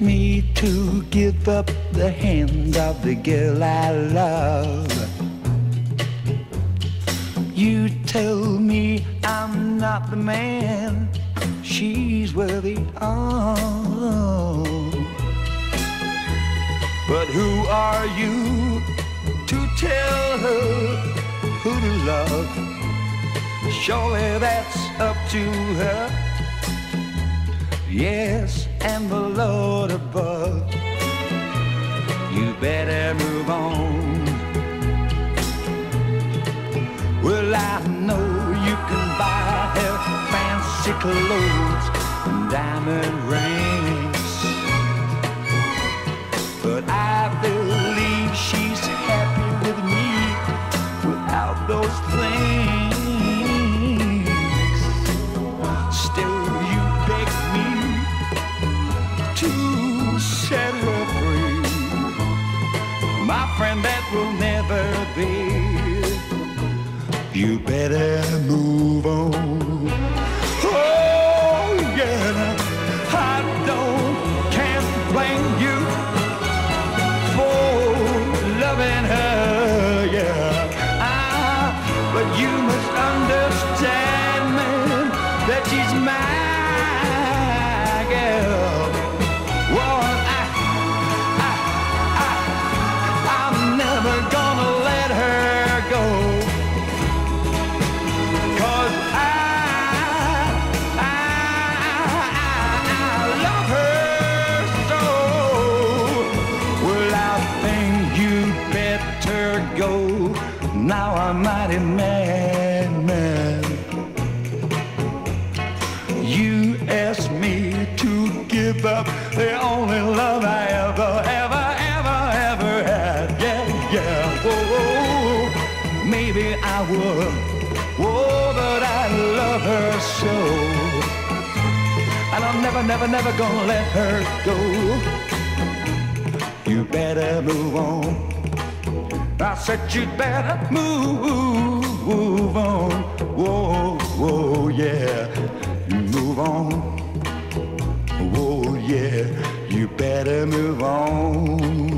me to give up the hand of the girl I love. You tell me I'm not the man she's worthy of. But who are you to tell her who to love? Surely that's up to her. Yes, and the Lord above. You better move on. Well, I know you can buy her fancy clothes and diamond rings. But I believe she's happy with me without those things. Friend, that will never be. You better move on. Oh, yeah. I don't, can't blame you for loving her, yeah. Ah, but you must understand, man, that she's my Now I'm mighty mad, man. You asked me to give up the only love I ever, ever, ever, ever had. Yeah, yeah. Whoa. Maybe I would. Whoa, but I love her so. And I'm never, never, never gonna let her go. You better move on. I said you'd better move, on. Whoa, whoa, yeah, you move on. Whoa, yeah, you better move on.